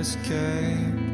escape.